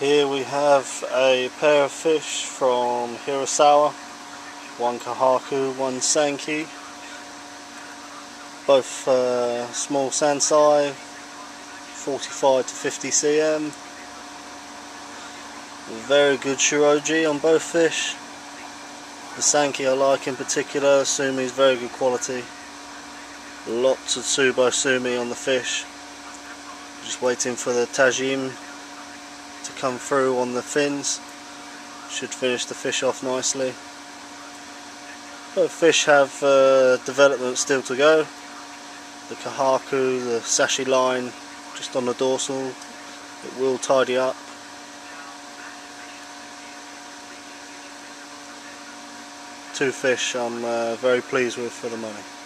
Here we have a pair of fish from Hirasawa, one Kohaku, one Sanke, both uh, small Sansai, 45 to 50 cm. Very good Shiroji on both fish. The Sanke I like in particular, Sumi is very good quality. Lots of Tsubo Sumi on the fish. Just waiting for the Tajim come through on the fins. Should finish the fish off nicely. but fish have uh, development still to go. The kohaku, the Sashi line just on the dorsal. It will tidy up. Two fish I'm uh, very pleased with for the money.